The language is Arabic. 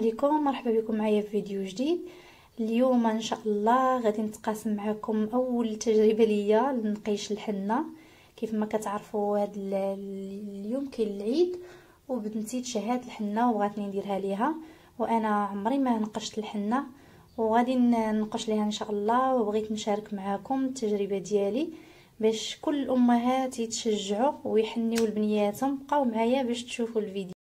عليكم مرحبا بكم معايا في فيديو جديد. اليوم إن شاء الله غادي نتقاسم معكم أول تجربة ليا لنقيش الحنة. كيف ما كتعرفوا هذا اليوم كاين العيد وبنتي تشهات الحنة وبغاتني نديرها ليها. وأنا عمري ما نقشت الحنة وغادي ننقش ليها إن شاء الله وبغيت نشارك معكم التجربة ديالي باش كل الامهات يتشجعوا ويحنيوا لبنياتهم. بقاو معايا باش تشوفوا الفيديو.